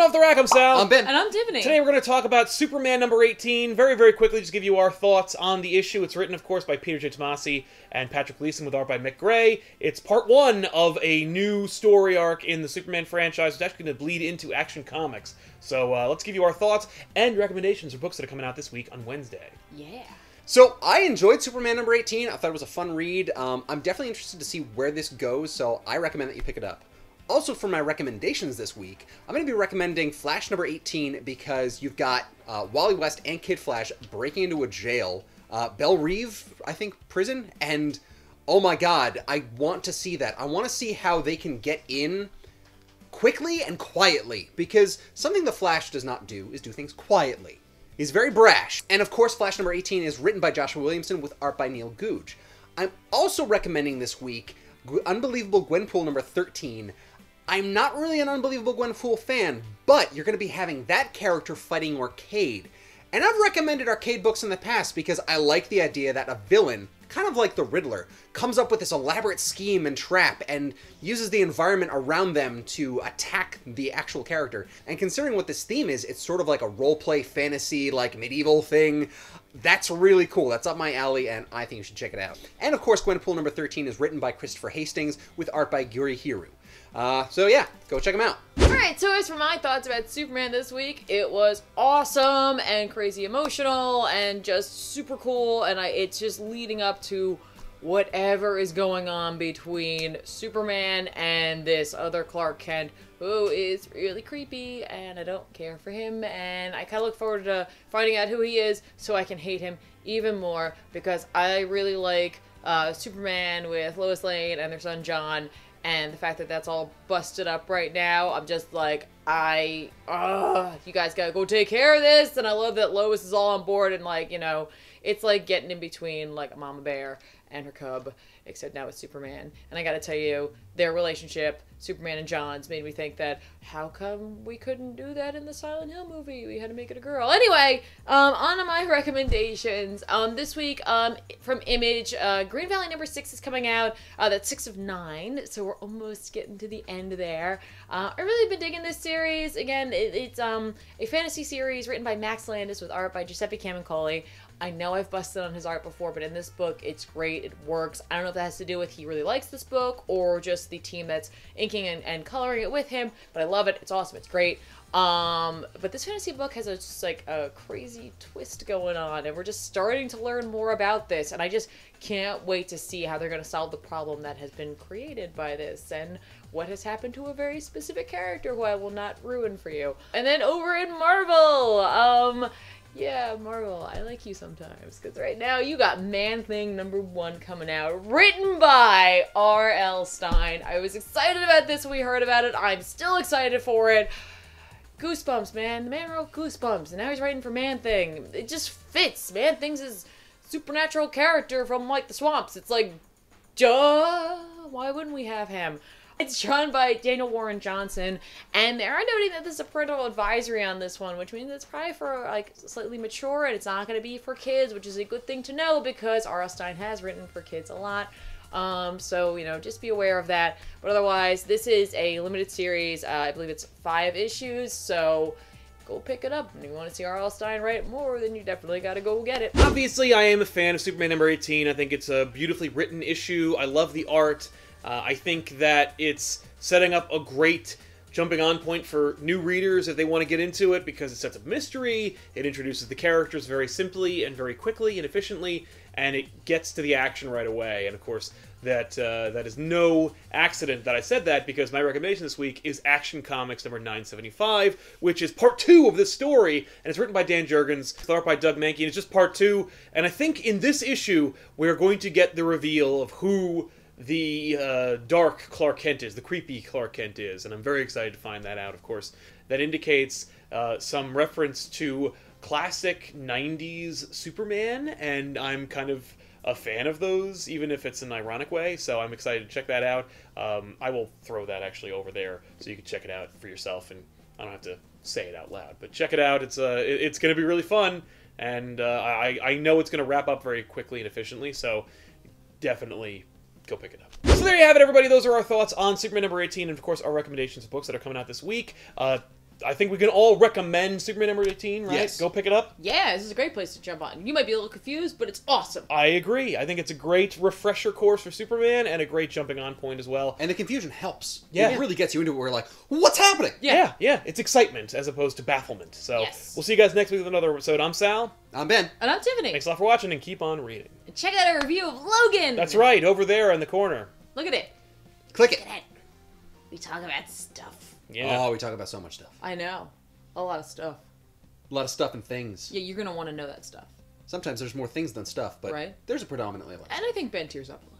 Seven off the rack. I'm Sal. I'm Ben. And I'm Tiffany. Today we're going to talk about Superman number 18. Very, very quickly, just give you our thoughts on the issue. It's written, of course, by Peter J. Tomasi and Patrick Gleason with art by Mick Gray. It's part one of a new story arc in the Superman franchise. It's actually going to bleed into Action Comics. So uh, let's give you our thoughts and recommendations for books that are coming out this week on Wednesday. yeah. So I enjoyed Superman number 18. I thought it was a fun read. Um, I'm definitely interested to see where this goes, so I recommend that you pick it up. Also, for my recommendations this week, I'm going to be recommending Flash number 18 because you've got uh, Wally West and Kid Flash breaking into a jail, uh, Belle Reve, I think, prison, and oh my god, I want to see that. I want to see how they can get in quickly and quietly because something the Flash does not do is do things quietly. He's very brash. And of course, Flash number 18 is written by Joshua Williamson with art by Neil Googe. I'm also recommending this week Unbelievable Gwenpool number 13. I'm not really an Unbelievable Gwen Gwenpool fan, but you're going to be having that character fighting Arcade. And I've recommended arcade books in the past because I like the idea that a villain, kind of like the Riddler, comes up with this elaborate scheme and trap and uses the environment around them to attack the actual character. And considering what this theme is, it's sort of like a roleplay fantasy, like medieval thing. That's really cool. That's up my alley, and I think you should check it out. And of course, Gwenpool number 13 is written by Christopher Hastings with art by Gurihiru. Uh, so yeah, go check them out. Alright, so as for my thoughts about Superman this week, it was awesome and crazy emotional and just super cool, and I it's just leading up to whatever is going on between Superman and this other Clark Kent who is really creepy and I don't care for him and I kind of look forward to finding out who he is so I can hate him even more because I really like uh, Superman with Lois Lane and their son John and the fact that that's all busted up right now, I'm just like, I, uh, you guys gotta go take care of this. And I love that Lois is all on board and like, you know, it's like getting in between like a mama bear and her cub, except now it's Superman. And I gotta tell you, their relationship, Superman and John's, made me think that how come we couldn't do that in the Silent Hill movie? We had to make it a girl. Anyway, um, on to my recommendations. Um, this week, um, from Image, uh, Green Valley number six is coming out. Uh, that's six of nine, so we're almost getting to the end there. Uh, I really been digging this series. Again, it, it's um a fantasy series written by Max Landis with art by Giuseppe Camuncoli. I know I've busted on his art before, but in this book, it's great. It works. I don't know if that has to do with he really likes this book or just the team that's inking and, and coloring it with him, but I love it. It's awesome. It's great. Um, but this fantasy book has a, just like a crazy twist going on, and we're just starting to learn more about this, and I just can't wait to see how they're going to solve the problem that has been created by this and what has happened to a very specific character who I will not ruin for you. And then over in Marvel, um, yeah, Marvel, I like you sometimes because right now you got Man Thing number one coming out, written by R.L. Stine. I was excited about this when we heard about it. I'm still excited for it. Goosebumps, man. The man wrote Goosebumps, and now he's writing for Man Thing. It just fits. Man Thing's his supernatural character from like the swamps. It's like, duh. Why wouldn't we have him? It's drawn by Daniel Warren Johnson, and they are noting that there's a parental advisory on this one, which means it's probably for like slightly mature, and it's not going to be for kids, which is a good thing to know because R.L. Stine has written for kids a lot. Um, so you know, just be aware of that. But otherwise, this is a limited series. Uh, I believe it's five issues, so go pick it up. And if you want to see R.L. Stine write more, then you definitely got to go get it. Obviously, I am a fan of Superman number 18. I think it's a beautifully written issue. I love the art. Uh, I think that it's setting up a great jumping on point for new readers if they want to get into it because it sets up mystery, it introduces the characters very simply and very quickly and efficiently, and it gets to the action right away. And of course, that uh, that is no accident that I said that because my recommendation this week is Action Comics number 975, which is part two of this story, and it's written by Dan Jurgens, art by Doug Mahnke, and it's just part two. And I think in this issue we're going to get the reveal of who the uh, dark Clark Kent is, the creepy Clark Kent is, and I'm very excited to find that out. Of course, that indicates uh, some reference to classic '90s Superman, and I'm kind of a fan of those, even if it's an ironic way. So I'm excited to check that out. Um, I will throw that actually over there so you can check it out for yourself, and I don't have to say it out loud, but check it out. It's uh, it's going to be really fun, and uh, I I know it's going to wrap up very quickly and efficiently. So definitely go pick it up. So there you have it, everybody. Those are our thoughts on Superman number 18, and of course, our recommendations of books that are coming out this week. Uh, I think we can all recommend Superman number 18, right? Yes. Go pick it up. Yeah, this is a great place to jump on. You might be a little confused, but it's awesome. I agree. I think it's a great refresher course for Superman and a great jumping on point as well. And the confusion helps. Yeah. It really gets you into it where you're like, what's happening? Yeah. Yeah, yeah, it's excitement as opposed to bafflement. So Yes. we'll see you guys next week with another episode. I'm Sal. I'm Ben. And I'm Tiffany. Thanks a lot for watching and keep on reading. And check out our review of Logan. That's right, over there in the corner. Look at it. Click it. At it. We talk about stuff. Yeah. Oh, we talk about so much stuff. I know. A lot of stuff. A lot of stuff and things. Yeah, you're gonna want to know that stuff. Sometimes there's more things than stuff, but Right. there's a predominantly a lot. And I think Ben tears up a lot.